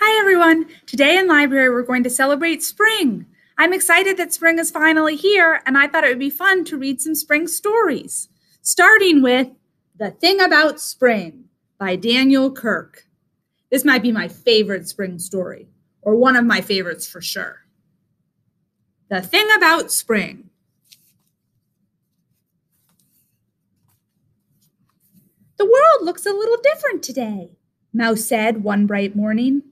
Hi, everyone. Today in library, we're going to celebrate spring. I'm excited that spring is finally here, and I thought it would be fun to read some spring stories, starting with The Thing About Spring by Daniel Kirk. This might be my favorite spring story, or one of my favorites for sure. The Thing About Spring. The world looks a little different today, Mouse said one bright morning.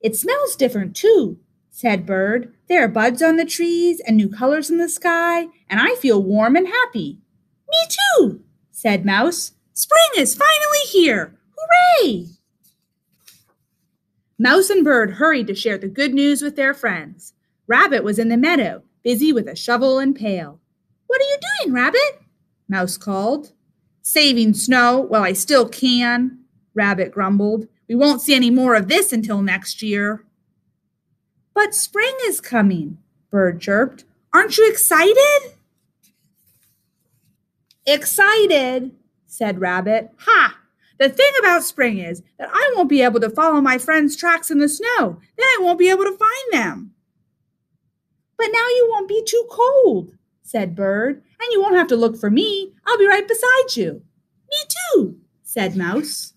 It smells different, too, said Bird. There are buds on the trees and new colors in the sky, and I feel warm and happy. Me too, said Mouse. Spring is finally here. Hooray! Mouse and Bird hurried to share the good news with their friends. Rabbit was in the meadow, busy with a shovel and pail. What are you doing, Rabbit? Mouse called. Saving snow while I still can, Rabbit grumbled. We won't see any more of this until next year. But spring is coming, Bird chirped. Aren't you excited? Excited, said Rabbit. Ha! The thing about spring is that I won't be able to follow my friends' tracks in the snow. Then I won't be able to find them. But now you won't be too cold, said Bird, and you won't have to look for me. I'll be right beside you. Me too, said Mouse.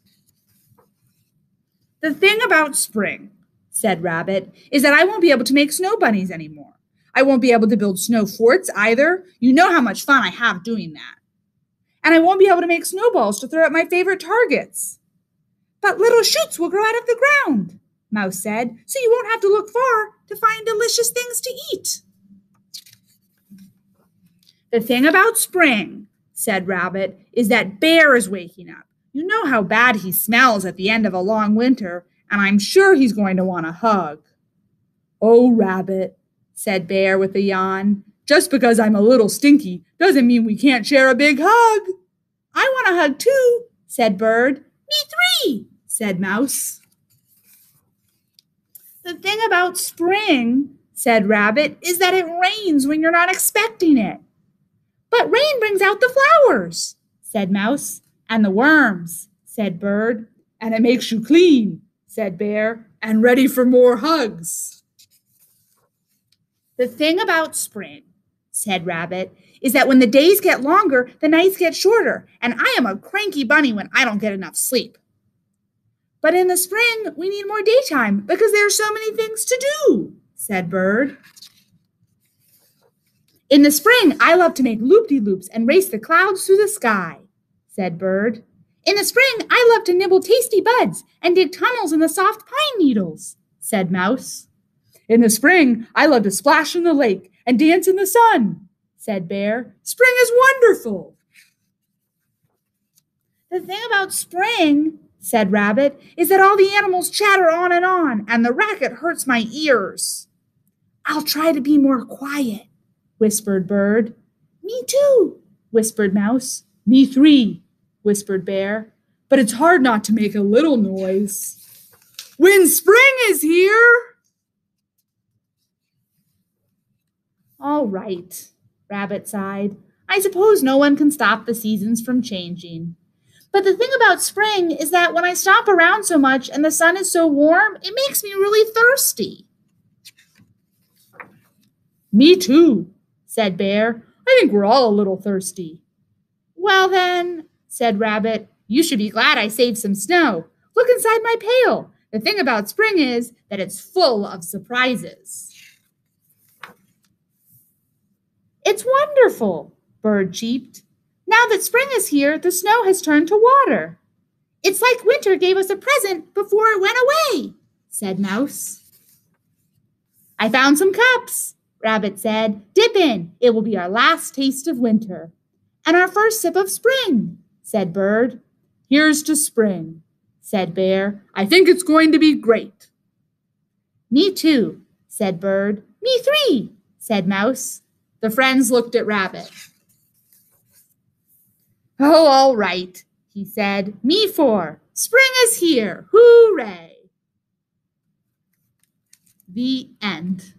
The thing about spring, said Rabbit, is that I won't be able to make snow bunnies anymore. I won't be able to build snow forts either. You know how much fun I have doing that. And I won't be able to make snowballs to throw at my favorite targets. But little shoots will grow out of the ground, Mouse said, so you won't have to look far to find delicious things to eat. The thing about spring, said Rabbit, is that Bear is waking up. You know how bad he smells at the end of a long winter, and I'm sure he's going to want a hug. Oh, Rabbit, said Bear with a yawn, just because I'm a little stinky doesn't mean we can't share a big hug. I want a hug too, said Bird. Me three, said Mouse. The thing about spring, said Rabbit, is that it rains when you're not expecting it. But rain brings out the flowers, said Mouse and the worms, said Bird. And it makes you clean, said Bear, and ready for more hugs. The thing about spring, said Rabbit, is that when the days get longer, the nights get shorter, and I am a cranky bunny when I don't get enough sleep. But in the spring, we need more daytime because there are so many things to do, said Bird. In the spring, I love to make loop-de-loops and race the clouds through the sky said Bird. In the spring, I love to nibble tasty buds and dig tunnels in the soft pine needles, said Mouse. In the spring, I love to splash in the lake and dance in the sun, said Bear. Spring is wonderful. The thing about spring, said Rabbit, is that all the animals chatter on and on, and the racket hurts my ears. I'll try to be more quiet, whispered Bird. Me too, whispered Mouse. Me three, whispered Bear. But it's hard not to make a little noise. When spring is here! All right, Rabbit sighed. I suppose no one can stop the seasons from changing. But the thing about spring is that when I stop around so much and the sun is so warm, it makes me really thirsty. Me too, said Bear. I think we're all a little thirsty. Well, then, said Rabbit. You should be glad I saved some snow. Look inside my pail. The thing about spring is that it's full of surprises. It's wonderful, Bird cheeped. Now that spring is here, the snow has turned to water. It's like winter gave us a present before it went away, said Mouse. I found some cups, Rabbit said. Dip in. It will be our last taste of winter. And our first sip of spring said Bird. Here's to spring, said Bear. I think it's going to be great. Me too, said Bird. Me three, said Mouse. The friends looked at Rabbit. Oh, all right, he said. Me four. Spring is here. Hooray! The end.